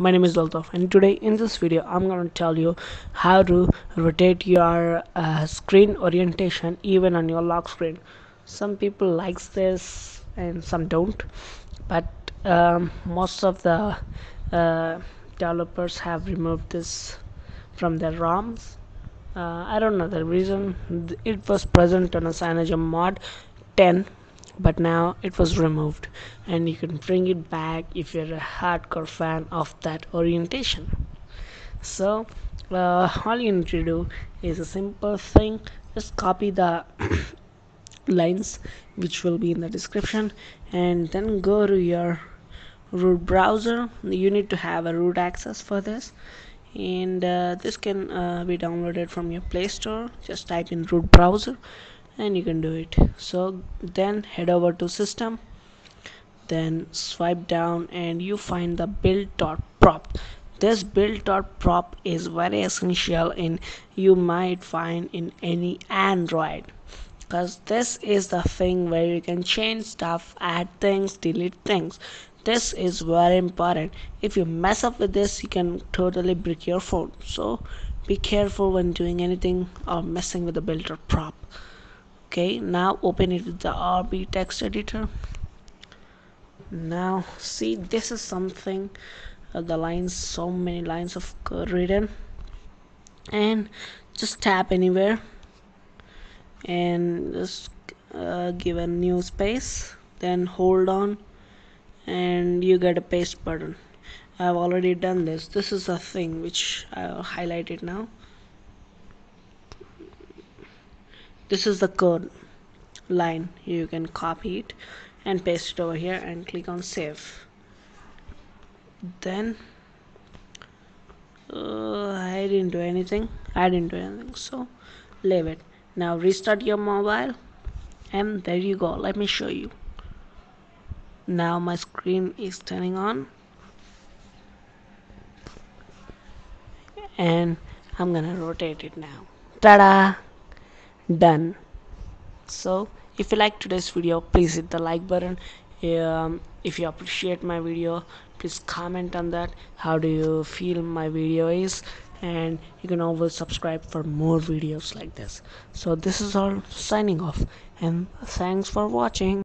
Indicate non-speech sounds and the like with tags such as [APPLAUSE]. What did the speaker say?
my name is Altaf and today in this video I'm going to tell you how to rotate your uh, screen orientation even on your lock screen. Some people likes this and some don't but um, most of the uh, developers have removed this from their ROMs. Uh, I don't know the reason. It was present on a CyanogenMod 10 but now it was removed. And you can bring it back if you're a hardcore fan of that orientation. So uh, all you need to do is a simple thing. Just copy the [COUGHS] lines which will be in the description and then go to your root browser. You need to have a root access for this. And uh, this can uh, be downloaded from your play store. Just type in root browser and you can do it. So then head over to system then swipe down and you find the build.prop this build.prop is very essential in you might find in any android because this is the thing where you can change stuff add things delete things. This is very important. If you mess up with this you can totally break your phone. So be careful when doing anything or messing with the builder prop okay now open it with the RB text editor. Now see this is something uh, the lines so many lines of code written. And just tap anywhere. And just uh, give a new space. Then hold on. And you get a paste button. I've already done this. This is a thing which I'll highlight it now this is the code line. You can copy it and paste it over here and click on save. Then uh, I didn't do anything. I didn't do anything so leave it. Now restart your mobile and there you go. Let me show you. Now my screen is turning on. And I'm gonna rotate it now. Ta-da done. So if you like today's video please hit the like button. Um, if you appreciate my video please comment on that. How do you feel my video is? And you can always subscribe for more videos like this. So this is all signing off. And thanks for watching